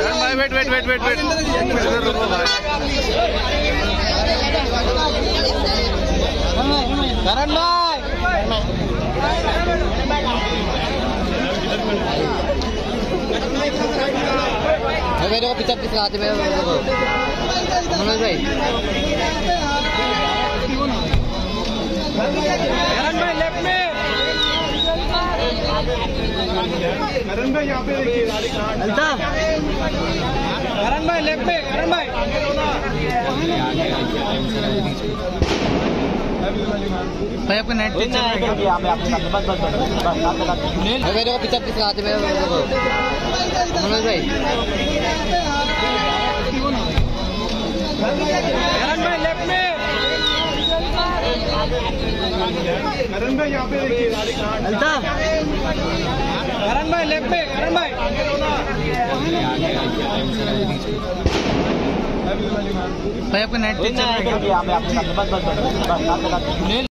Wait wait wait wait wait Karan भाई मेरे को पिक्चर दिखाते मेरे मनोज भाई। करण भाई यहाँ पे देखिए। करण भाई लेफ़्ट में करण भाई। भाई आपका नेट पे चल रहा है। मेरे को पिक्चर दिखाते मेरे को मनोज भाई। करण भाई यहाँ पे देखिए करण भाई लेफ़्ट में करण भाई भाई आपका नेट चल रहा है